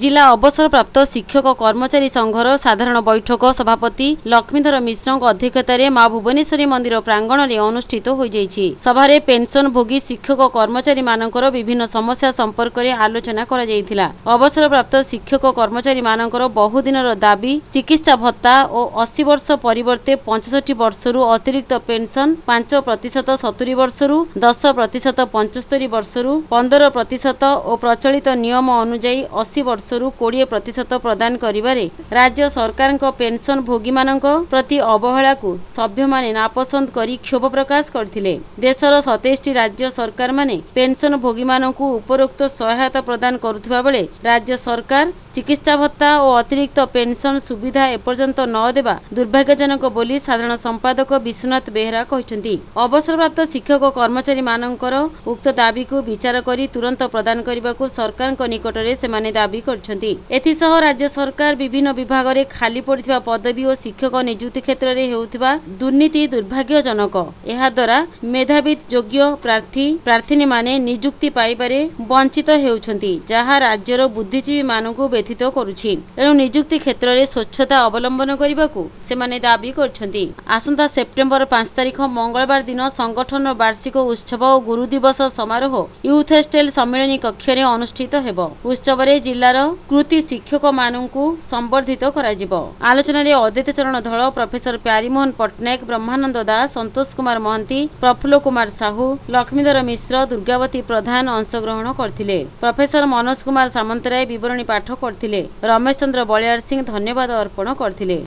ଜିଲ୍ଲା ଅବସରପ୍ରାପ୍ତ ଶିକ୍ଷକ କର୍ମଚାରୀ ସଂଘର ସାଧାରଣ ବୈଠକ ସଭାପତି ଲକ୍ଷ୍ମୀଧର ମିଶ୍ରଙ୍କ ଅଧ୍ୟକ୍ଷତାରେ ମା ଭୁବନେଶ୍ୱରୀ ମନ୍ଦିର ପ୍ରାଙ୍ଗଣରେ ଅନୁଷ୍ଠିତ ହୋଇଯାଇଛି। ସଭାରେ ପେନସନ ଭୋଗୀ ଶିକ୍ଷକ କର୍ମଚାରୀମାନଙ୍କର ବିଭିନ୍ନ ସମସ୍ୟା ସମ୍ପର୍କରେ ଆଲୋଚନା କରାଯାଇଥିଲା। ଅବସରପ୍ରାପ୍ତ ଶିକ୍ଷକ କର୍ମଚାରୀମାନଙ୍କର ବହୁଦିନର ଦାବି ଚିକିତ୍ସା ଭତ୍ତା ଓ ଅଶୀ ବର୍ଷ ପରିବର୍ତ୍ତେ ପଞ୍ଚଷଠି ବର୍ଷରୁ ଅତିରିକ୍ତ ପେନସନ ପାଞ୍ଚ ପ୍ରତିଶତ ସତୁରି ବର୍ଷରୁ ଦଶ ପ୍ରତିଶତ ପଞ୍ଚସ୍ତରୀ ବର୍ଷରୁ ପନ୍ଦର ପ୍ରତିଶତ ଓ ପ୍ରଚଳିତ ନିୟମ ଅନୁଯାୟୀ ଅଶୀ ବର୍ଷରୁ କୋଡ଼ିଏ ପ୍ରତିଶତ ପ୍ରଦାନ କରିବାରେ ରାଜ୍ୟ ସରକାରଙ୍କ ପେନସନ ଭୋଗୀମାନଙ୍କ ପ୍ରତି ଅବହେଳାକୁ ସଭ୍ୟମାନେ ନାପସନ୍ଦ କରି କ୍ଷୋଭ ପ୍ରକାଶ କରିଥିଲେ। ଦେଶର ସତେଇଶଟି ରାଜ୍ୟ ସରକାରମାନେ ପେନସନ ଭୋଗୀମାନଙ୍କୁ ଉପରୋକ୍ତ ସହାୟତା ପ୍ରଦାନ କରୁଥିବା ବେଳେ ରାଜ୍ୟ ସରକାର ଚିକିତ୍ସା ଭତ୍ତା ଓ ଅତିରିକ୍ତ ପେନସନ ସୁବିଧା ଏପର୍ଯ୍ୟନ୍ତ ନ ଦେବା ଦୁର୍ଭାଗ୍ୟଜନକ ବୋଲି ସାଧାରଣ ସମ୍ପାଦକ ବିଶ୍ୱନାଥ ବେହେରା କହିଛନ୍ତି। ଅବସରପ୍ରାପ୍ତ ଶିକ୍ଷକ କର୍ମଚାରୀମାନଙ୍କର ଉକ୍ତ ଦାବିକୁ ବିଚାର କରି ତୁରନ୍ତ ପ୍ରଦାନ କରିବାକୁ ସରକାରଙ୍କ ନିକଟରେ ସେମାନେ ଦାବି କରିଛନ୍ତି ଏଥିସହ ରାଜ୍ୟ ସରକାର ବିଭିନ୍ନ ବିଭାଗରେ ଖାଲି ପଡ଼ିଥିବା ପଦବୀ ଓ ଶିକ୍ଷକ ନିଯୁକ୍ତି କ୍ଷେତ୍ରରେ ହେଉଥିବା ଦୁର୍ନୀତି ଦୁର୍ଭାଗ୍ୟଜନକ। ଏହାଦ୍ୱାରା ମେଧାବୀ ଯୋଗ୍ୟ ପ୍ରାର୍ଥୀ ପ୍ରାର୍ଥିନୀମାନେ ନିଯୁକ୍ତି ପାଇବାରେ ବଞ୍ଚିତ ହେଉଛନ୍ତି ଯାହା ରାଜ୍ୟର ବୁଦ୍ଧିଜୀବୀମାନଙ୍କୁ ବ୍ୟଥିତ କରୁଛି। ଏଣୁ ନିଯୁକ୍ତି କ୍ଷେତ୍ରରେ ସ୍ୱଚ୍ଛତା ଅବଲମ୍ବନ କରିବାକୁ ସେମାନେ ଦାବି କରିଛନ୍ତି। ଆସନ୍ତା ସେପ୍ଟେମ୍ବର ପାଞ୍ଚ ତାରିଖ ମଙ୍ଗଳବାର ଦିନ ସଂଗଠନର ବାର୍ଷିକ ଉତ୍ସବ ଓ ଗୁରୁ ଦିବସ ସମାରୋହ ୟୁଥ୍ ସମ୍ମିଳନୀ କକ୍ଷରେ ଅନୁଷ୍ଠିତ ହେବ। ଉତ୍ସବରେ ଜିଲ୍ଲାର କୃତି ଶିକ୍ଷକମାନଙ୍କୁ ସମ୍ବର୍ଦ୍ଧିତ କରାଯିବ। ଆଲୋଚନାରେ ଅଦ୍ୱୈତ ଚରଣ ଧଳ ପ୍ରଫେସର ପ୍ୟାରୀମୋହନ ପଟ୍ଟନାୟକ ବ୍ରହ୍ମାନନ୍ଦ ଦାସ ସନ୍ତୋଷ କୁମାର ମହାନ୍ତି ପ୍ରଫୁଲ୍ଲ କୁମାର ସାହୁ ଲକ୍ଷ୍ମୀଧର ମିଶ୍ର ଦୁର୍ଗାବତୀ ପ୍ରଧାନ ଅଂଶଗ୍ରହଣ କରିଥିଲେ। ପ୍ରଫେସର ମନୋଜ କୁମାର ସାମନ୍ତରାୟ ବିବରଣୀ ପାଠ କରିଥିଲେ। ରମେଶ ଚନ୍ଦ୍ର ବଳିଆର ସିଂ ଧନ୍ୟବାଦ ଅର୍ପଣ କରିଥିଲେ।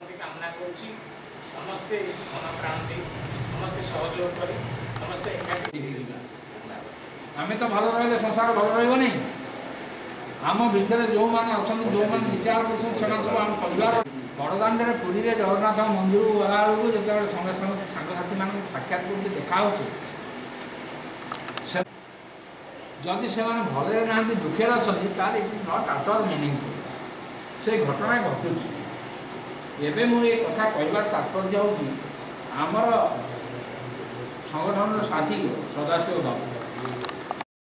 ଆମେ ତ ଭଲ ରହିଲେ ସଂସାର ଭଲ ରହିବ ନାହିଁ ଆମ ଭିତରେ ଯେଉଁମାନେ ଅଛନ୍ତି ଯେଉଁମାନେ ବିଚାର କରୁଛନ୍ତି ସେମାନେ ସବୁ ଆମ ପରିବାର। ବଡ଼ଦାଣ୍ଡରେ ପୁରୀରେ ଜଗନ୍ନାଥ ମନ୍ଦିର ଗଲାବେଳକୁ ଯେତେବେଳେ ସଙ୍ଗେ ସଙ୍ଗେ ସାଙ୍ଗସାଥିମାନଙ୍କୁ ସାକ୍ଷାତ କରୁଛି ଦେଖା ହେଉଛି ଯଦି ସେମାନେ ଭଲରେ ନାହାନ୍ତି ଦୁଃଖରେ ଅଛନ୍ତି ତାହେଲେ it is not at meaningful ସେ ଘଟଣା ଘଟୁଛି। ଏବେ ମୁଁ ଏ କଥା କହିବାର ତାତ୍ପର୍ଯ୍ୟ ହେଉଛି ଆମର ସଂଗଠନର ସାଥୀ ସଦାଶିବ ବାବୁ।